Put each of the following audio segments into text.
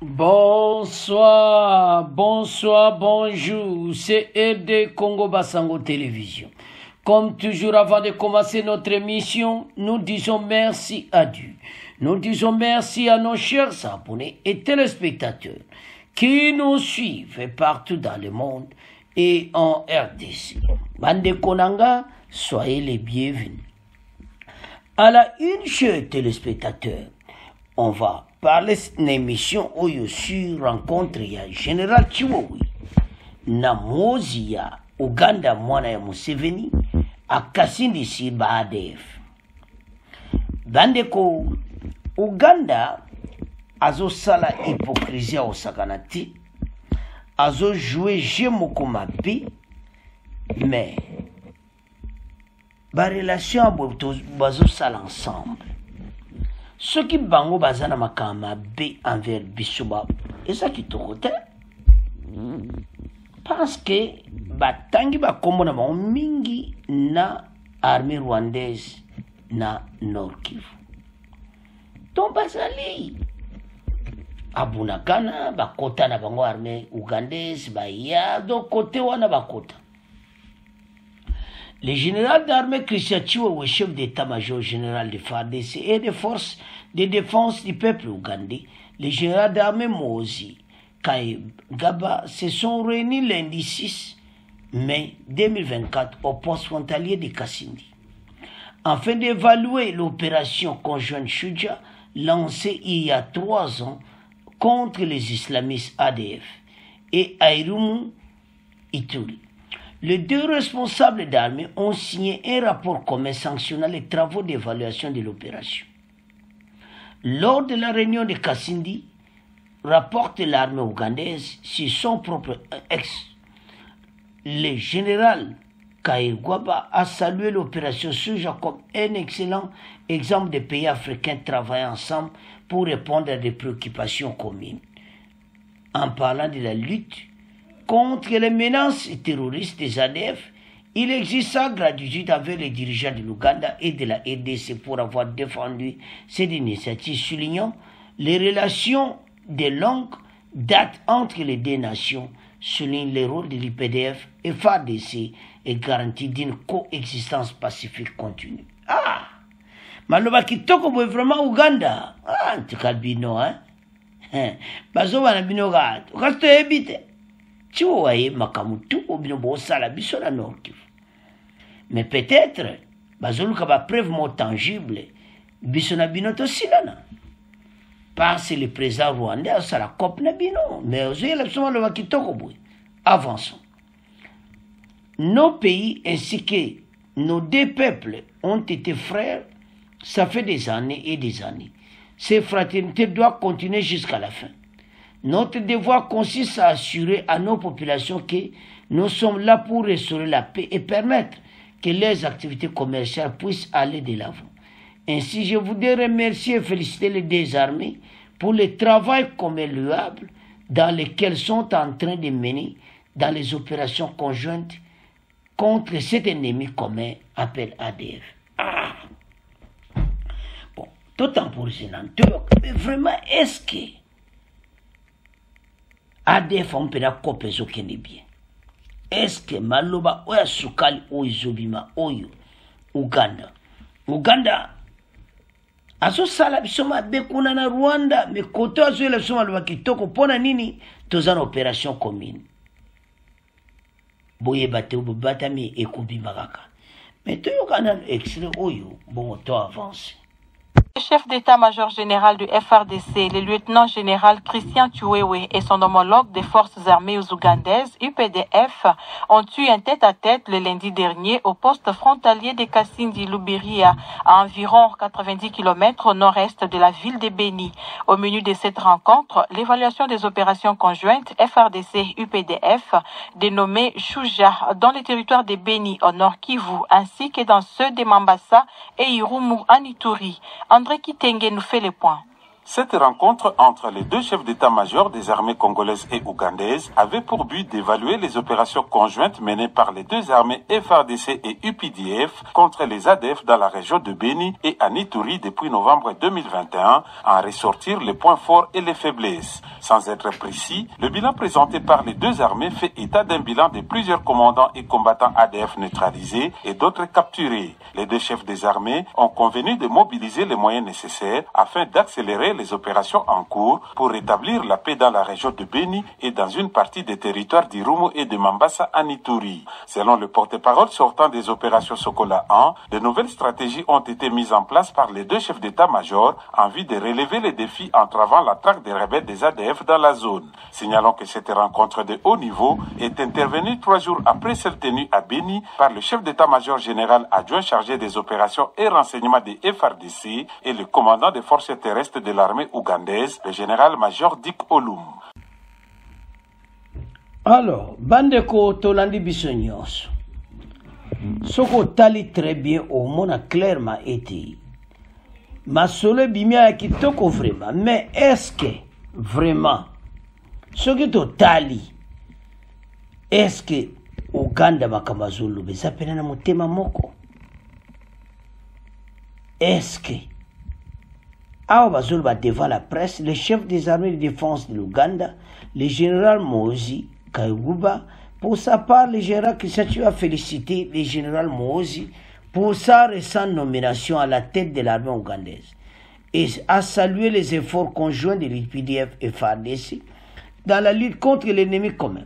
Bonsoir, bonsoir, bonjour. C'est ED Congo Bassango Télévision. Comme toujours, avant de commencer notre émission, nous disons merci à Dieu. Nous disons merci à nos chers abonnés et téléspectateurs qui nous suivent partout dans le monde et en RDC. Bande Konanga, soyez les bienvenus. À la une, chers téléspectateurs, on va émission où il sur rencontre ya Général Chiwowi na mozi ya Uganda mwana ya Museveni akasindi si ADF. bandeko uganda azosala hypocrisie osakana te azojoue je moko mabe mais barelation abo bazosala ensemble soki bango baza na makambo mabe envers biso eza kitoko te. Parce que batangi bakombo na bango mingi na armée rwandaise na nord kivu. Donc bazali abunakana bakota na bango armée ougandaise baya donc kote wana bakota le général d'armée Christian Chiwewe, chef d'état-major général de FARDC et des forces de défense du peuple ougandais, le général d'armée Mozi Gaba se sont réunis lundi 6 mai 2024 au poste frontalier de Kassindi afin d'évaluer l'opération conjointe Shuja lancée il y a trois ans contre les islamistes ADF et Airumu Ituri. Les deux responsables d'armée ont signé un rapport commun sanctionnant les travaux d'évaluation de l'opération. Lors de la réunion de Kassindi, rapporte l'armée ougandaise sur son propre ex. Le général Kair Gwaba a salué l'opération Suja comme un excellent exemple de pays africains travaillant ensemble pour répondre à des préoccupations communes. En parlant de la lutte contre les menaces terroristes des ADF, il existe sa gratitude avec les dirigeants de l'Ouganda et de la RDC pour avoir défendu cette initiative, soulignant les relations de longue date entre les deux nations, souligne le rôle de l'IPDF et FARDC et garantie d'une coexistence pacifique continue. Ah! maloba kitoko boye vraiment uganda ah, ntika bino hein? bazobana bino kati kasi toyebi te ti owaye makambo tu o bino bosala biso na nord kivu mais peut-être bazoluka bapreuve mo tangible biso na bino tosilana parce le président rwandais azosala cope na bino mais ozoyela biso maloba kitoko boye avançons. Nos pays ainsi que nos deux peuples ont été frères ça fait des années et des années. Ces fraternités doivent continuer jusqu'à la fin. Notre devoir consiste à assurer à nos populations que nous sommes là pour restaurer la paix et permettre que les activités commerciales puissent aller de l'avant. Ainsi, je voudrais remercier et féliciter les deux armées pour le travail commun louable dans lequel sont en train de mener dans les opérations conjointes contre cet ennemi commun appelé ADF. Ah. Bon, temporiser nan toyoka mais vraiment est ce que adf mpena kope ezokende bien. Que maloba oyo asukali oyo ezobima oyo uganda? Uganda azosala biso mabe kuna na rwanda me kote azoyela biso maloba kitoko mpo na nini? Toza na opération commune. Boyeba te bobatami ekobima kaka. Me toyoka nano extrait oyo bongo to avance chef d'état-major général du FRDC, le lieutenant-général Christian Tuwewe et son homologue des forces armées ougandaises, UPDF, ont eu un tête-à-tête le lundi dernier au poste frontalier de Kassindi Lubiria, à environ 90 km au nord-est de la ville de Beni. Au menu de cette rencontre, l'évaluation des opérations conjointes FRDC-UPDF, dénommées Chouja, dans les territoires de Beni au nord Kivu, ainsi que dans ceux de Mambasa et Irumu en Ituri. André Kitenge nous fait les points. Cette rencontre entre les deux chefs d'état-major des armées congolaises et ougandaises avait pour but d'évaluer les opérations conjointes menées par les deux armées FRDC et UPDF contre les ADF dans la région de Beni et à depuis novembre 2021, en ressortir les points forts et les faiblesses. Sans être précis, le bilan présenté par les deux armées fait état d'un bilan de plusieurs commandants et combattants ADF neutralisés et d'autres capturés. Les deux chefs des armées ont convenu de mobiliser les moyens nécessaires afin d'accélérer les opérations en cours pour rétablir la paix dans la région de Beni et dans une partie des territoires d'Irumu et de Mambasa à Nituri. Selon le porte-parole sortant des opérations Sokola 1, de nouvelles stratégies ont été mises en place par les deux chefs d'état-major en vue de relever les défis entravant l'attaque des rebelles des ADF dans la zone. Signalons que cette rencontre de haut niveau est intervenue trois jours après celle tenue à Beni par le chef d'état-major général adjoint chargé des opérations et renseignements des FRDC et le commandant des forces terrestres de l'armée ougandaise, le général-major Dick Olum. alors bandeko tolandi biso nyonso. Soki otali très bien omona clairement ete masolo ebimi ya kitoko vraiment mais est ce que vraiment soki totali est ce que uganda makambo azoloba eza pene na motema moko? Est ce que awa bazoloba devant la presse le chef des armées de défense de l'ouganda le général mozi kaiguba pour sa part le général Kisachu a félicité le général mozi pour sa récente nomination à la tête de l'armée ougandaise et a salué les efforts conjoints de l'UPDF et FARDC dans la lutte contre l'ennemi commun.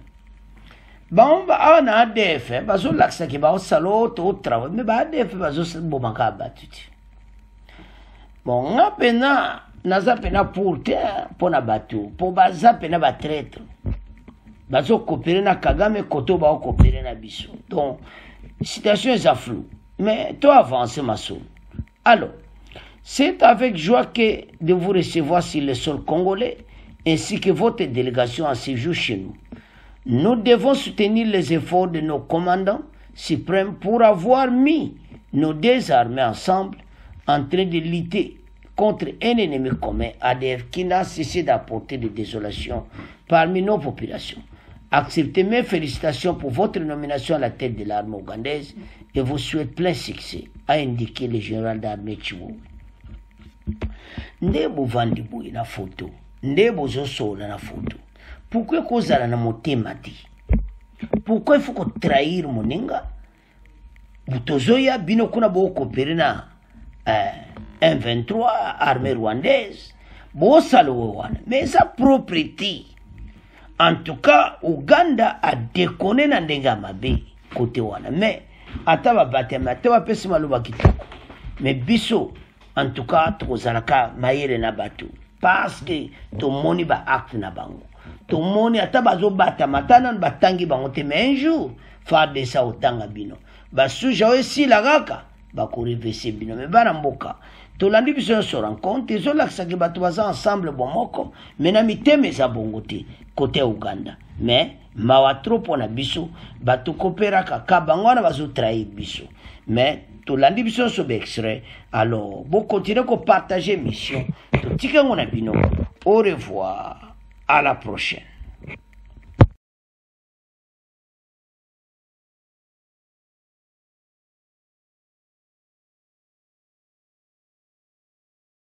Bango awa na adf bazolakisaki baosala oto otrava me baadf bazobomaka bato te bon nga mpena naza mpena pour te mpo na bato. Mpo baza mpena batraître bazokopere na kagame koto baokopere na biso. Donc situation eza flou mais to avance masolo alors c'est avec joie que de vous recevoir sur le sol congolais ainsi que votre délégation en séjour chez nous. Nous devons soutenir les efforts de nos commandants suprêmes pour avoir mis nos deux armées ensemble en train de lutter contre un ennemi commun, ADF, qui n'a cessé d'apporter des désolations parmi nos populations. Acceptez mes félicitations pour votre nomination à la tête de l'armée ougandaise et vous souhaite plein succès, a indiqué le général d'armée Chiwo. nde bovandi boye na foto nde bozosola na foto pourkui kozala na motema te? Pourkui ifo kotrahir moninga? Tozoya bino kuna bokopere na M23 armée rwandaise bosala oyo wana mais eza propre te en tout cas uganda adekone na ndenge ya mabe kote wana mais ata babateme ate bapesi maloba kitoko mais biso en tout cas tokozalaka mayele na bato parce que tomoni baacte na bango. Tomoni ata bazobatama ata nano batangi bango te mais un jour fardesa otanga bino. Basuja oyo esila kaka me bana mboka. Tolandi biso nyonso rencontre ezolakisaki bato baza ensemble bomoko me na mitema eza kote ya uganda. Me mawa tro mpo biso bato ka bango wana biso. Me tolandi biso nyonso baextrait alors bokontinue kopartage mission. Totikango na bino. Au revoir. À la prochaine